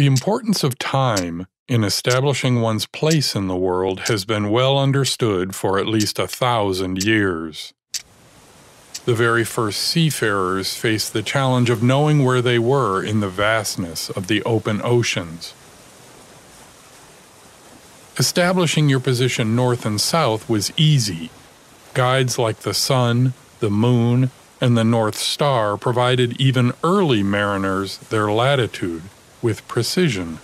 The importance of time in establishing one's place in the world has been well understood for at least a thousand years. The very first seafarers faced the challenge of knowing where they were in the vastness of the open oceans. Establishing your position north and south was easy. Guides like the sun, the moon, and the North Star provided even early mariners their latitude with precision.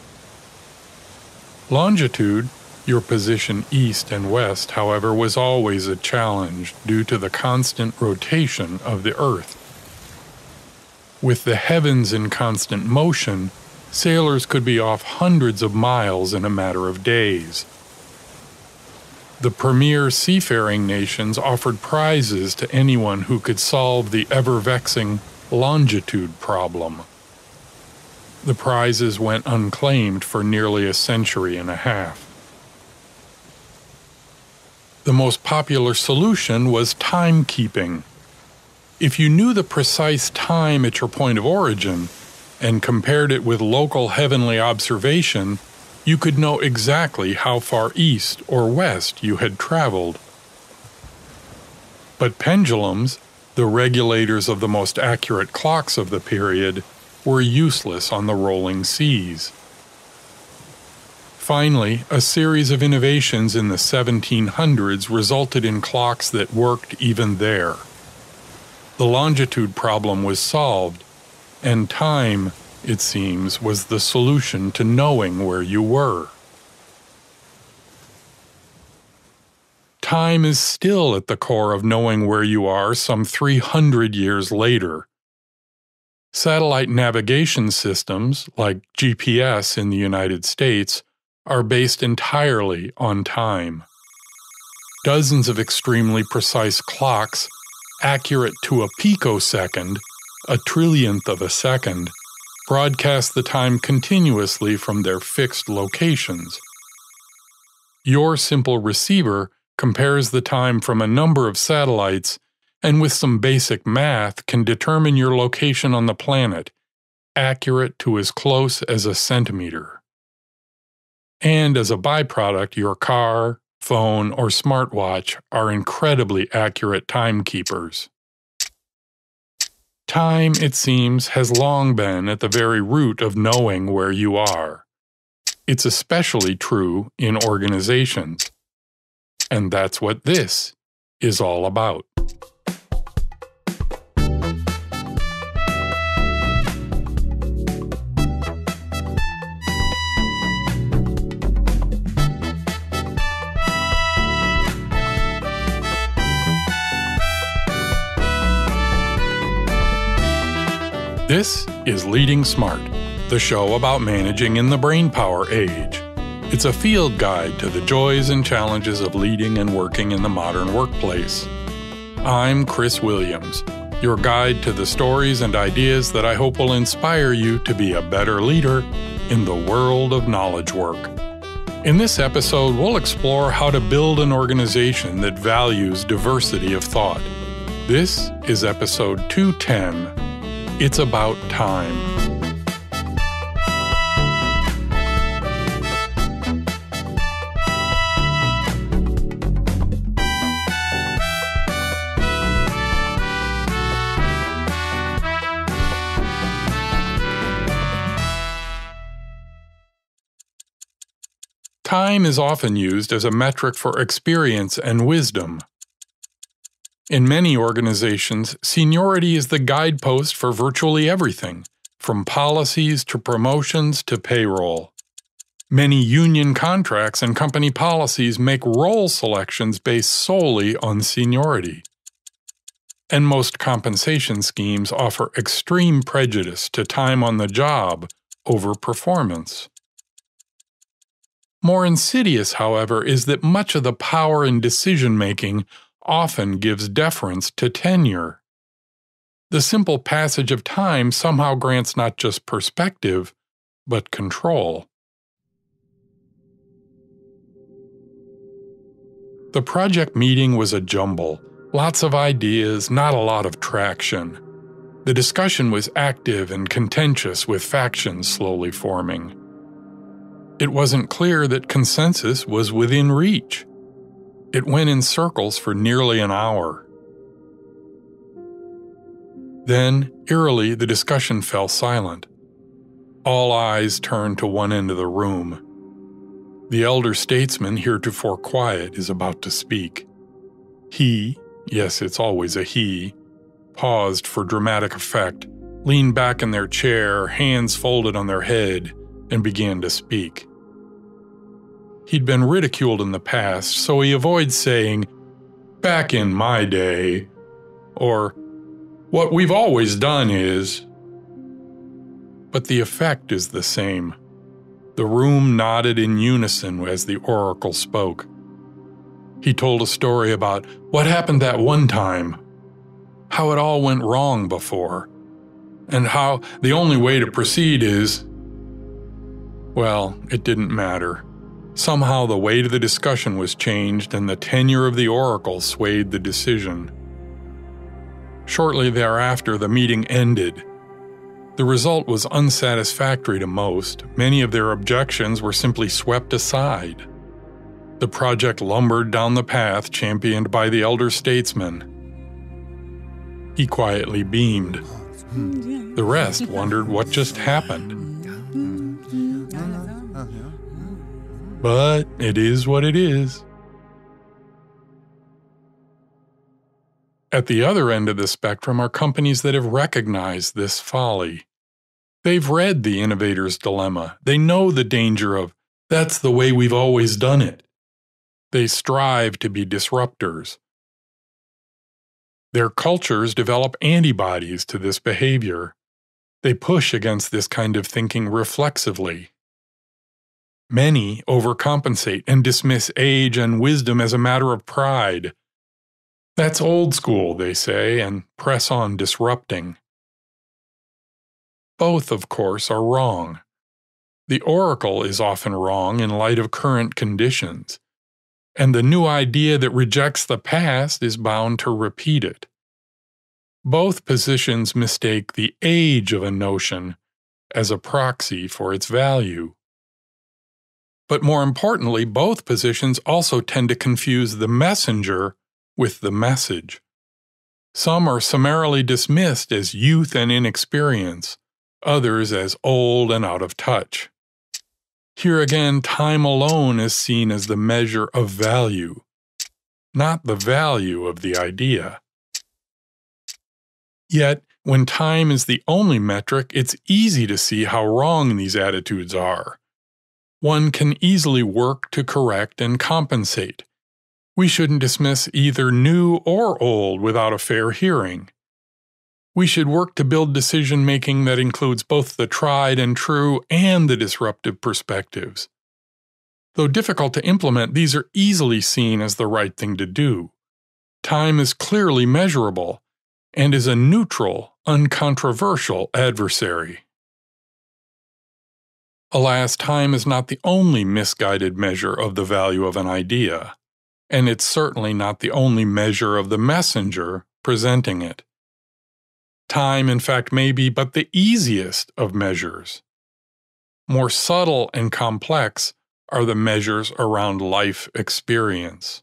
Longitude, your position east and west, however, was always a challenge due to the constant rotation of the Earth. With the heavens in constant motion, sailors could be off hundreds of miles in a matter of days. The premier seafaring nations offered prizes to anyone who could solve the ever vexing longitude problem. The prizes went unclaimed for nearly a century and a half. The most popular solution was timekeeping. If you knew the precise time at your point of origin and compared it with local heavenly observation, you could know exactly how far east or west you had traveled. But pendulums, the regulators of the most accurate clocks of the period, were useless on the rolling seas. Finally, a series of innovations in the 1700s resulted in clocks that worked even there. The longitude problem was solved, and time, it seems, was the solution to knowing where you were. Time is still at the core of knowing where you are some 300 years later Satellite navigation systems, like GPS in the United States, are based entirely on time. Dozens of extremely precise clocks, accurate to a picosecond, a trillionth of a second, broadcast the time continuously from their fixed locations. Your simple receiver compares the time from a number of satellites and with some basic math can determine your location on the planet, accurate to as close as a centimeter. And as a byproduct, your car, phone, or smartwatch are incredibly accurate timekeepers. Time, it seems, has long been at the very root of knowing where you are. It's especially true in organizations. And that's what this is all about. This is Leading Smart, the show about managing in the brainpower age. It's a field guide to the joys and challenges of leading and working in the modern workplace. I'm Chris Williams, your guide to the stories and ideas that I hope will inspire you to be a better leader in the world of knowledge work. In this episode, we'll explore how to build an organization that values diversity of thought. This is episode 210 it's about time. Time is often used as a metric for experience and wisdom. In many organizations, seniority is the guidepost for virtually everything, from policies to promotions to payroll. Many union contracts and company policies make role selections based solely on seniority. And most compensation schemes offer extreme prejudice to time on the job over performance. More insidious, however, is that much of the power in decision making often gives deference to tenure. The simple passage of time somehow grants not just perspective, but control. The project meeting was a jumble. Lots of ideas, not a lot of traction. The discussion was active and contentious with factions slowly forming. it wasn't clear that consensus was within reach. It went in circles for nearly an hour. Then, eerily, the discussion fell silent. All eyes turned to one end of the room. The elder statesman, heretofore quiet, is about to speak. He, yes, it's always a he, paused for dramatic effect, leaned back in their chair, hands folded on their head, and began to speak. He'd been ridiculed in the past, so he avoids saying, Back in my day, or What we've always done is. But the effect is the same. The room nodded in unison as the oracle spoke. He told a story about what happened that one time, how it all went wrong before, and how the only way to proceed is. Well, it didn't matter. Somehow the weight of the discussion was changed and the tenure of the oracle swayed the decision. Shortly thereafter, the meeting ended. The result was unsatisfactory to most. Many of their objections were simply swept aside. The project lumbered down the path championed by the elder statesman. He quietly beamed. The rest wondered what just happened. But it is what it is. At the other end of the spectrum are companies that have recognized this folly. They've read The Innovator's Dilemma. They know the danger of, that's the way we've always done it. They strive to be disruptors. Their cultures develop antibodies to this behavior. They push against this kind of thinking reflexively. Many overcompensate and dismiss age and wisdom as a matter of pride. That's old school, they say, and press on disrupting. Both, of course, are wrong. The oracle is often wrong in light of current conditions, and the new idea that rejects the past is bound to repeat it. Both positions mistake the age of a notion as a proxy for its value. But more importantly, both positions also tend to confuse the messenger with the message. Some are summarily dismissed as youth and inexperience, others as old and out of touch. Here again, time alone is seen as the measure of value, not the value of the idea. Yet, when time is the only metric, it's easy to see how wrong these attitudes are one can easily work to correct and compensate. We shouldn't dismiss either new or old without a fair hearing. We should work to build decision making that includes both the tried and true and the disruptive perspectives. Though difficult to implement, these are easily seen as the right thing to do. Time is clearly measurable and is a neutral, uncontroversial adversary. Alas, time is not the only misguided measure of the value of an idea, and it's certainly not the only measure of the messenger presenting it. Time, in fact, may be but the easiest of measures. More subtle and complex are the measures around life experience.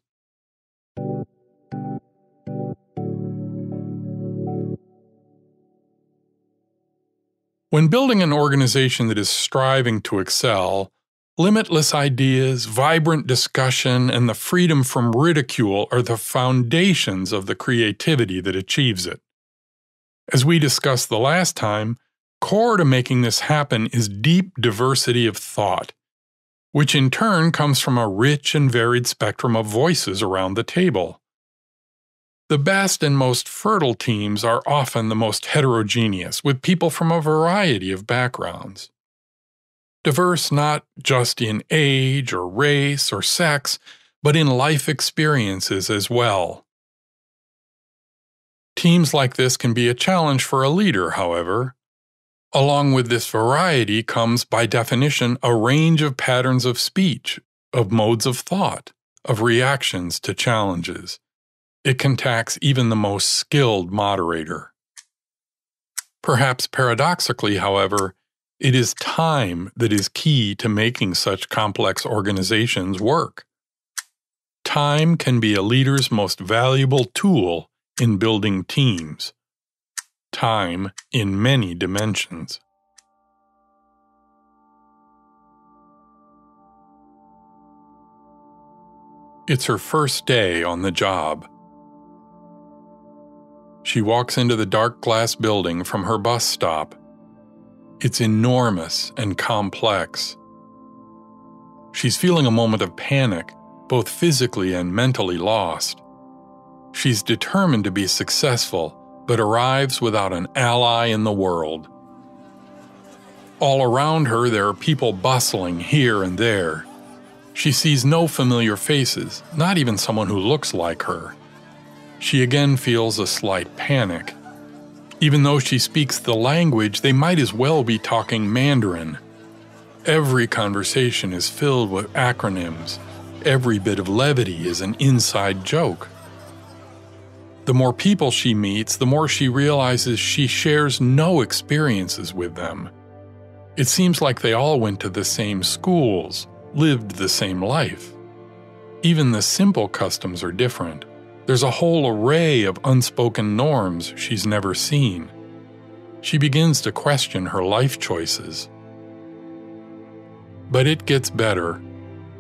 When building an organization that is striving to excel, limitless ideas, vibrant discussion, and the freedom from ridicule are the foundations of the creativity that achieves it. As we discussed the last time, core to making this happen is deep diversity of thought, which in turn comes from a rich and varied spectrum of voices around the table. The best and most fertile teams are often the most heterogeneous, with people from a variety of backgrounds. Diverse not just in age or race or sex, but in life experiences as well. Teams like this can be a challenge for a leader, however. Along with this variety comes, by definition, a range of patterns of speech, of modes of thought, of reactions to challenges. It can tax even the most skilled moderator. Perhaps paradoxically, however, It is time that is key to making such complex organizations work. Time can be a leader's most valuable tool in building teams. Time in many dimensions. It's her first day on the job. She walks into the dark glass building from her bus stop. It's enormous and complex. She's feeling a moment of panic, both physically and mentally lost. She's determined to be successful, but arrives without an ally in the world. All around her, there are people bustling here and there. She sees no familiar faces, not even someone who looks like her. She again feels a slight panic. Even though she speaks the language, they might as well be talking Mandarin. Every conversation is filled with acronyms. Every bit of levity is an inside joke. The more people she meets, the more she realizes she shares no experiences with them. It seems like they all went to the same schools, lived the same life. Even the simple customs are different. There's a whole array of unspoken norms she's never seen. She begins to question her life choices. But it gets better.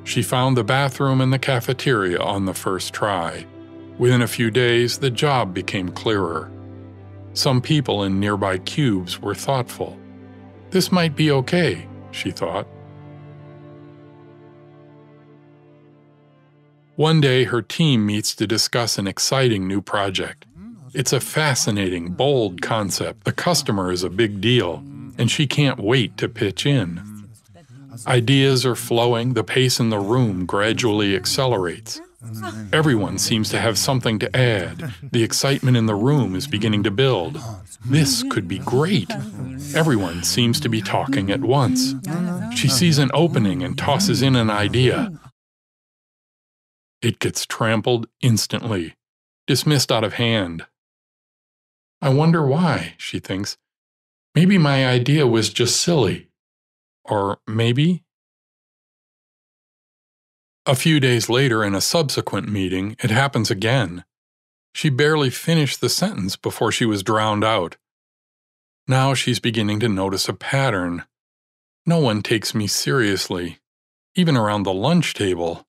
She found the bathroom and the cafeteria on the first try. Within a few days, the job became clearer. Some people in nearby cubes were thoughtful. This might be okay, she thought. One day, her team meets to discuss an exciting new project. It's a fascinating, bold concept. The customer is a big deal, and she can't wait to pitch in. Ideas are flowing, the pace in the room gradually accelerates. Everyone seems to have something to add. The excitement in the room is beginning to build. This could be great. Everyone seems to be talking at once. She sees an opening and tosses in an idea. It gets trampled instantly, dismissed out of hand. I wonder why, she thinks. Maybe my idea was just silly. Or maybe. A few days later, in a subsequent meeting, it happens again. She barely finished the sentence before she was drowned out. Now she's beginning to notice a pattern. No one takes me seriously, even around the lunch table.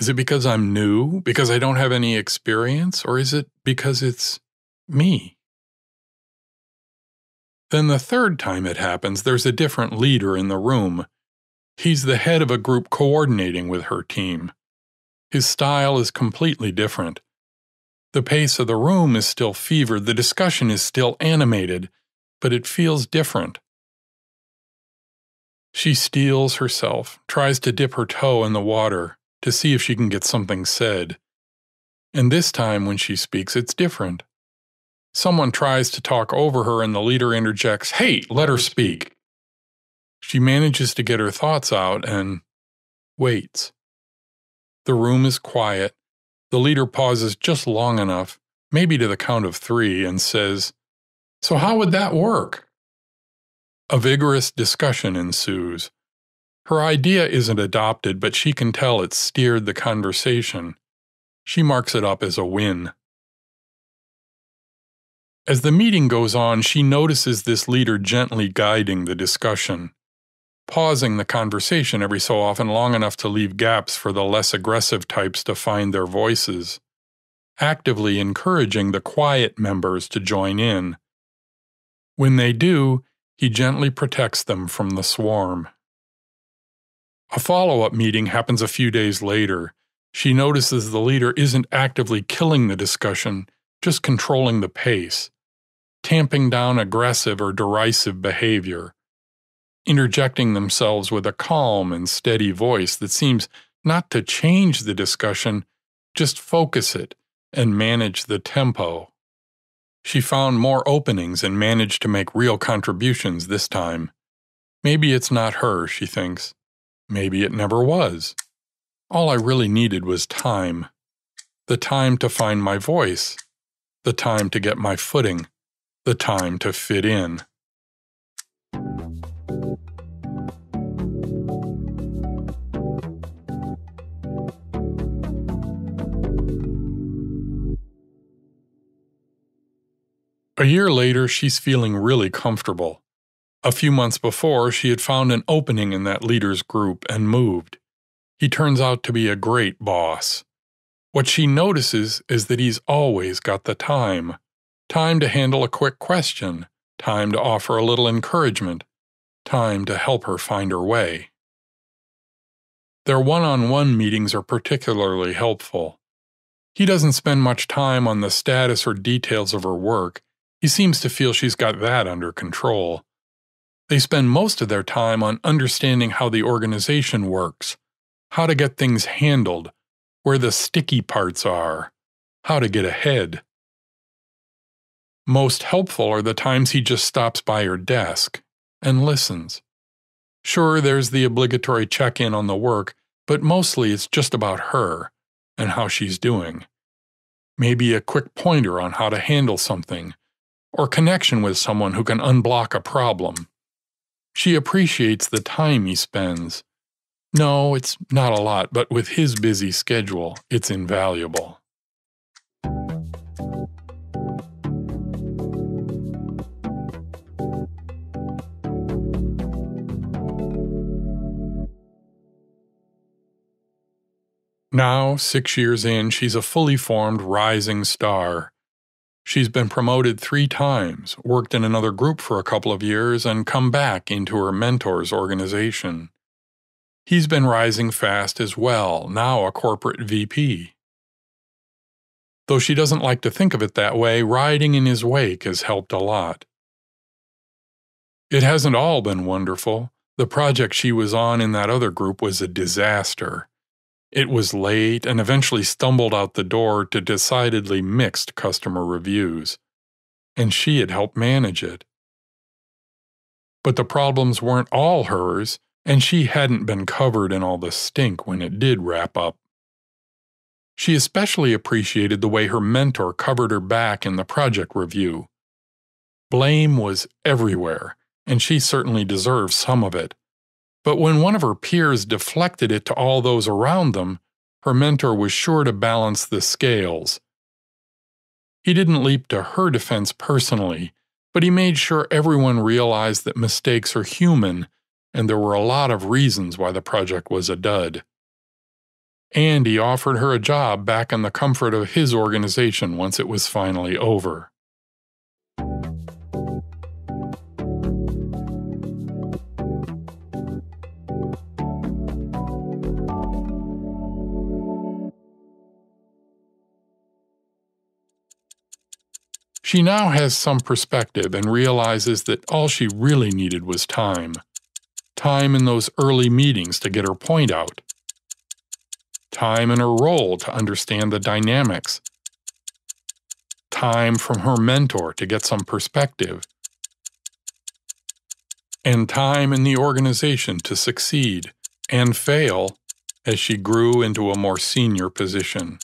Is it because I'm new, because I don't have any experience, or is it because it's me? Then the third time it happens, there's a different leader in the room. He's the head of a group coordinating with her team. His style is completely different. The pace of the room is still fevered, the discussion is still animated, but it feels different. She steels herself, tries to dip her toe in the water, to see if she can get something said. And this time, when she speaks, it's different. Someone tries to talk over her, and the leader interjects, Hey, let her speak. She manages to get her thoughts out and waits. The room is quiet. The leader pauses just long enough, maybe to the count of three, and says, So, how would that work? A vigorous discussion ensues. Her idea isn't adopted, but she can tell it's steered the conversation. She marks it up as a win. As the meeting goes on, she notices this leader gently guiding the discussion, pausing the conversation every so often long enough to leave gaps for the less aggressive types to find their voices, actively encouraging the quiet members to join in. When they do, he gently protects them from the swarm. A follow up meeting happens a few days later. She notices the leader isn't actively killing the discussion, just controlling the pace, tamping down aggressive or derisive behavior, interjecting themselves with a calm and steady voice that seems not to change the discussion, just focus it and manage the tempo. She found more openings and managed to make real contributions this time. Maybe it's not her, she thinks. Maybe it never was. All I really needed was time. The time to find my voice. The time to get my footing. The time to fit in. A year later, she's feeling really comfortable. A few months before, she had found an opening in that leader's group and moved. He turns out to be a great boss. What she notices is that he's always got the time time to handle a quick question, time to offer a little encouragement, time to help her find her way. Their one on one meetings are particularly helpful. He doesn't spend much time on the status or details of her work, he seems to feel she's got that under control. They spend most of their time on understanding how the organization works, how to get things handled, where the sticky parts are, how to get ahead. Most helpful are the times he just stops by her desk and listens. Sure, there's the obligatory check in on the work, but mostly it's just about her and how she's doing. Maybe a quick pointer on how to handle something, or connection with someone who can unblock a problem. She appreciates the time he spends. No, it's not a lot, but with his busy schedule, it's invaluable. Now, six years in, she's a fully formed rising star. She's been promoted three times, worked in another group for a couple of years, and come back into her mentor's organization. He's been rising fast as well, now a corporate VP. Though she doesn't like to think of it that way, riding in his wake has helped a lot. It hasn't all been wonderful. The project she was on in that other group was a disaster. It was late and eventually stumbled out the door to decidedly mixed customer reviews, and she had helped manage it. But the problems weren't all hers, and she hadn't been covered in all the stink when it did wrap up. She especially appreciated the way her mentor covered her back in the project review. Blame was everywhere, and she certainly deserved some of it. But when one of her peers deflected it to all those around them, her mentor was sure to balance the scales. He didn't leap to her defense personally, but he made sure everyone realized that mistakes are human and there were a lot of reasons why the project was a dud. And he offered her a job back in the comfort of his organization once it was finally over. She now has some perspective and realizes that all she really needed was time. Time in those early meetings to get her point out. Time in her role to understand the dynamics. Time from her mentor to get some perspective. And time in the organization to succeed and fail as she grew into a more senior position.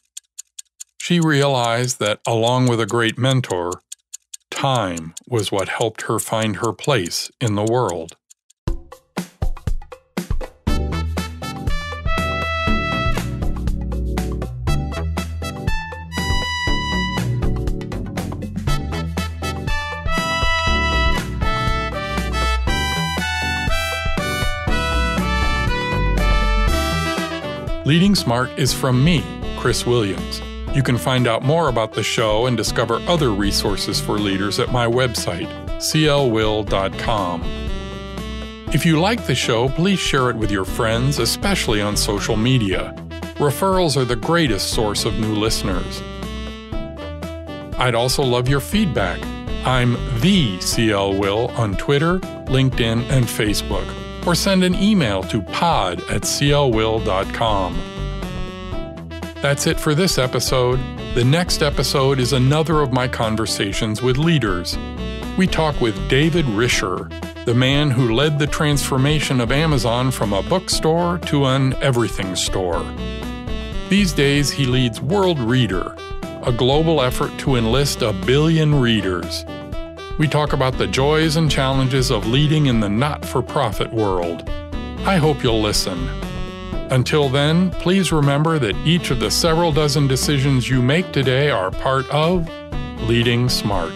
She realized that, along with a great mentor, time was what helped her find her place in the world. Leading Smart is from me, Chris Williams. You can find out more about the show and discover other resources for leaders at my website, clwill.com. If you like the show, please share it with your friends, especially on social media. Referrals are the greatest source of new listeners. I'd also love your feedback. I'm the CL Will on Twitter, LinkedIn, and Facebook, or send an email to pod at clwill.com. That's it for this episode. The next episode is another of my conversations with leaders. We talk with David Risher, the man who led the transformation of Amazon from a bookstore to an everything store. These days, he leads Worldreader, a global effort to enlist a billion readers. We talk about the joys and challenges of leading in the not for profit world. I hope you'll listen. Until then, please remember that each of the several dozen decisions you make today are part of Leading Smart.